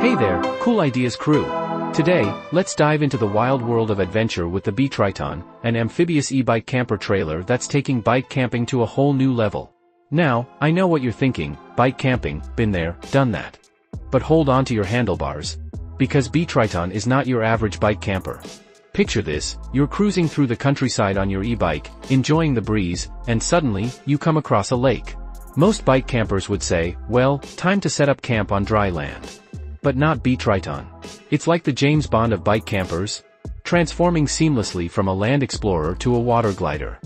Hey there, Cool Ideas crew. Today, let's dive into the wild world of adventure with the BeTriton, an amphibious e-bike camper trailer that's taking bike camping to a whole new level. Now, I know what you're thinking, bike camping, been there, done that. But hold on to your handlebars. Because BeTriton is not your average bike camper. Picture this, you're cruising through the countryside on your e-bike, enjoying the breeze, and suddenly, you come across a lake. Most bike campers would say, well, time to set up camp on dry land. But not BeTriton. It's like the James Bond of bike campers, transforming seamlessly from a land explorer to a water glider.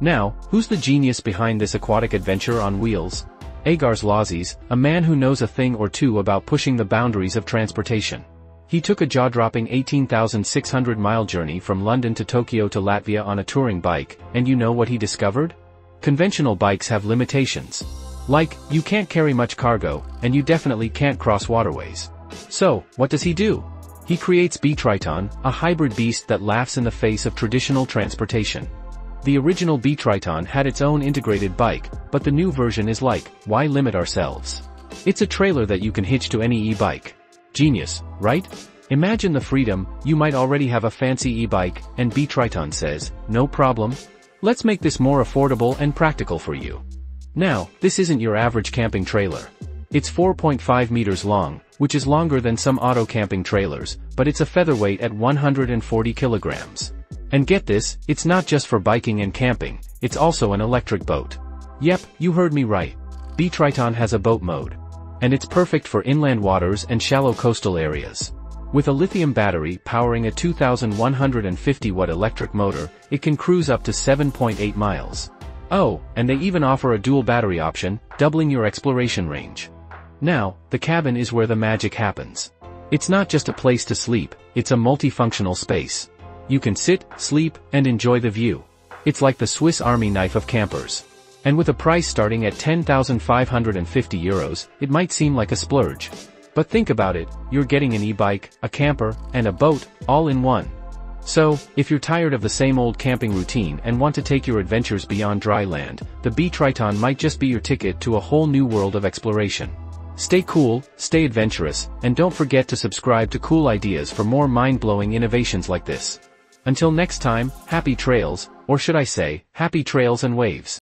Now, who's the genius behind this aquatic adventure on wheels? Aigars Lauzis, a man who knows a thing or two about pushing the boundaries of transportation. He took a jaw-dropping 18,600-mile journey from London to Tokyo to Latvia on a touring bike, and you know what he discovered? Conventional bikes have limitations. Like, you can't carry much cargo, and you definitely can't cross waterways. So, what does he do? He creates BeTriton, a hybrid beast that laughs in the face of traditional transportation. The original BeTriton had its own integrated bike, but the new version is like, why limit ourselves? It's a trailer that you can hitch to any e-bike. Genius, right? Imagine the freedom, you might already have a fancy e-bike, and BeTriton says, no problem, Let's make this more affordable and practical for you. Now, this isn't your average camping trailer. It's 4.5 meters long, which is longer than some auto camping trailers, but it's a featherweight at 140 kilograms. And get this, it's not just for biking and camping, it's also an electric boat. Yep, you heard me right. BeTriton has a boat mode. And it's perfect for inland waters and shallow coastal areas. With a lithium battery powering a 2,150-watt electric motor, it can cruise up to 7.8 miles. Oh, and they even offer a dual battery option, doubling your exploration range. Now, the cabin is where the magic happens. It's not just a place to sleep, it's a multifunctional space. You can sit, sleep, and enjoy the view. It's like the Swiss Army knife of campers. And with a price starting at 10,550 euros, it might seem like a splurge. But think about it, you're getting an e-bike, a camper, and a boat, all in one. So, if you're tired of the same old camping routine and want to take your adventures beyond dry land, the BeTriton might just be your ticket to a whole new world of exploration. Stay cool, stay adventurous, and don't forget to subscribe to Cool Ideas for more mind-blowing innovations like this. Until next time, happy trails, or should I say, happy trails and waves.